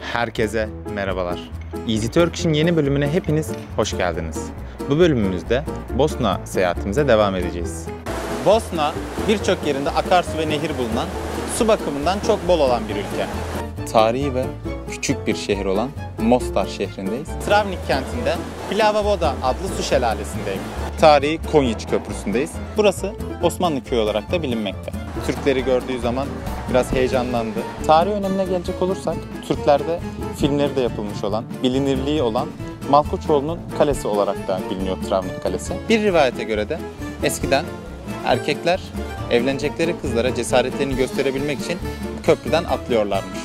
Herkese merhabalar. Easy Turkish'in yeni bölümüne hepiniz hoş geldiniz. Bu bölümümüzde Bosna seyahatimize devam edeceğiz. Bosna birçok yerinde akarsu ve nehir bulunan, su bakımından çok bol olan bir ülke. Tarihi ve küçük bir şehir olan Mostar şehrindeyiz. Travnik kentinde Plava Voda adlı su şelalesindeyim. Tarihi Konyiç Köprüsü'ndeyiz. Burası Osmanlı köyü olarak da bilinmekte. Türkleri gördüğü zaman biraz heyecanlandı. Tarih önemine gelecek olursak, Türklerde filmleri de yapılmış olan, bilinirliği olan Malkoçoğlu'nun kalesi olarak da biliniyor Travnik Kalesi. Bir rivayete göre de eskiden erkekler evlenecekleri kızlara cesaretlerini gösterebilmek için köprüden atlıyorlarmış.